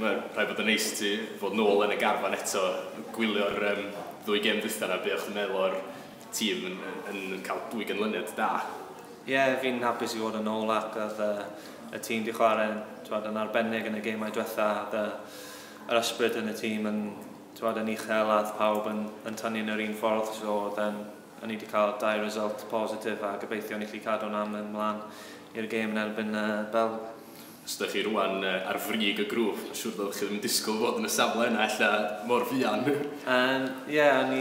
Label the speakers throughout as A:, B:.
A: mae'n rhaid bod yn neis ti fod nôl yn y garfan eto, gwylio'r um, ddwy gem ddwytha na be o'ch meddwl o'r tîm yn, yn, yn cael dwy gynlyniad da.
B: Ie, yeah, fi'n hapus i fod yn ôl ac oedd uh, y tîm di chwarae yn arbennig yn y gemau diwetha yr ysbryd yn y tîm yn, twad, yn uchel a pawb yn, yn tynnu yn yr un ffordd so then, o'n ni wedi cael dau result positif a gobeithio o'n i cadw'n am ymlaen i'r gêm yn erbyn uh, Belg.
A: Os ydych chi rwan uh, ar frig y grŵp, mae'n siŵr ddod chi ddim yn disgwyl fod yn y safle yna, ella mor fian. Ie,
B: um, yeah, ni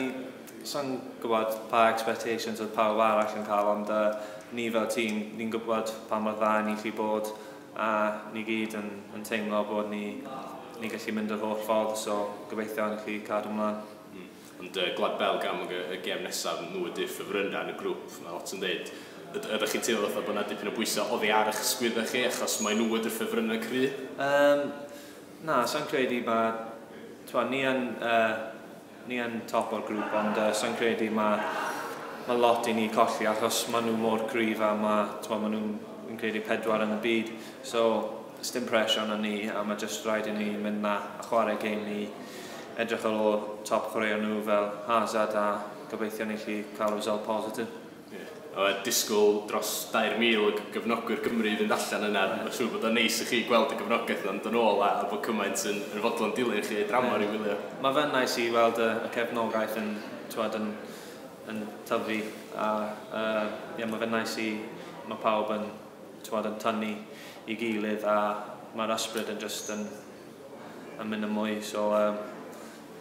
B: sa'n gwybod pa expectations oedd pawb arall yn cael, ond uh, ni fel tîm, ni'n gwybod pa mor dda ni'n gallu bod, a ni gyd yn, yn teimlo bod ni, ni gallu mynd yr holl ffordd, so gobeithio yn gallu cadw ymlaen. Mm.
A: Ond uh, Glad Belg am y, y gem nesaf, nhw ydy'r ffefryndau yn y grŵp, mae lot yn dweud ydych chi'n teimlo fatha bod yna dipyn o bwysau oddi ar eich sgwydda chi, achos mae nhw ydy'r ffefrynnau cry?
B: Um, na, sa'n credu mae... Twa, ni yn, uh, ni yn top o'r grŵp, ond uh, sa'n credu mae ma lot i ni colli, achos mae nhw mor cryf a mae twa, ma nhw'n credu pedwar yn y byd. So, dim pressure arno ni, a mae just rhaid i ni mynd na a chwarae game ni edrych ar ôl top chwarae nhw fel Hazard a gobeithio ni chi cael result positive.
A: A yeah. disgwyl dros 2,000 o gyfnogwyr Cymru fynd allan yna. Mae'n siŵr bod o'n neis i chi gweld y gyfnogaeth yn dyn ôl a, bod cymaint yn, yn fodlon dilyn chi ei drama yeah. i wylio.
B: Mae fe'n nice i weld y, y cefnogaeth yn, twad, yn, yn tyfu. A uh, yeah, mae fe'n nice i mae pawb yn, twad, yn tynnu i gilydd a mae'r ysbryd yn just yn, yn mynd yn mwy. So, um,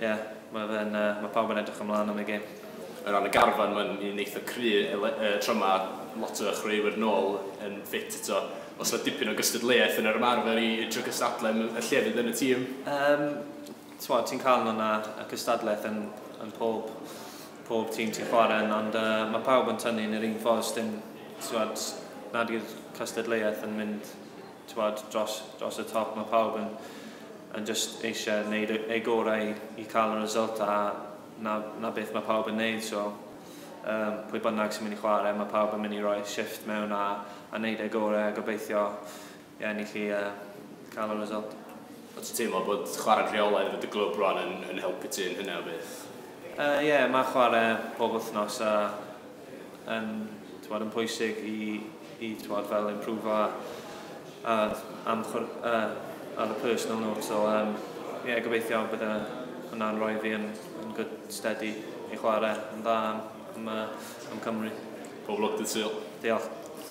B: yeah, mae, uh, mae pawb yn edrych ymlaen am y gêm
A: o ran y garfan mae'n un eitha cry e, tro tryma lot o chreuwyr nôl yn ffit eto. Os yna dipyn o gystadleuaeth yn yr ymarfer i trio cystadle y llefydd yn y tîm? Um,
B: ti'n cael yna y cystadlaeth yn, yn pob, pob tîm ti'n chwarae yn, ond uh, mae pawb yn tynnu yn yr un ffordd sy'n twad, nad yw'r cystadleuaeth yn mynd twad, dros, dros y top. Mae pawb yn, yn just eisiau gwneud ei gorau i, i cael y result a na, na beth mae pawb yn neud. So, um, pwy bynnag sy'n mynd i chwarae, mae pawb yn mynd i roi shift mewn a, a neud ei gorau a gobeithio yeah, ni chi uh, cael y result.
A: O ti'n teimlo bod chwarae rheolaidd fod y glwb rwan yn, yn helpu ti yn hynna o beth?
B: Ie, uh, yeah, mae chwarae pob wythnos a yn, twad, yn pwysig i, i twad, fel improve a, a am chwr, uh, ar y personal note. So, um, yeah, gobeithio bydd hwnna'n rhoi fi yn good, steady i chwarae yn dda am, am, am Cymru.
A: Pob lwc dydd syl. Diolch.